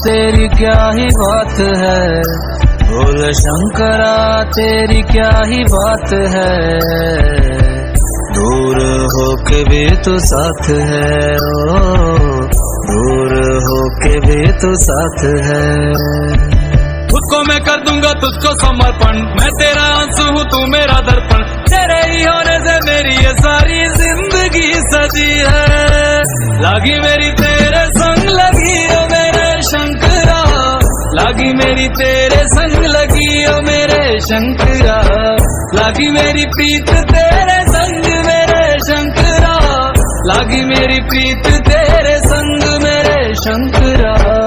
तेरी क्या ही बात है? बोल शंकरा, तेरी क्या ही बात है? दूर हो के भी तो साथ है, ओ, दूर हो के भी तो साथ है। उसको मैं कर दूँगा तुझको समर्पण, मैं तेरा आँसू हूँ, तू मेरा दर्पण। तेरे ही होने से मेरी ये सारी ज़िंदगी सजी है। लागी मेरी तेरे लागी मेरी तेरे संग लगी, ओ मेरे शंकरा। लागी मेरी प्रीत तेरे संग, मेरे शंकरा। लागी मेरी प्रीत तेरे संग, मेरे शंकरा।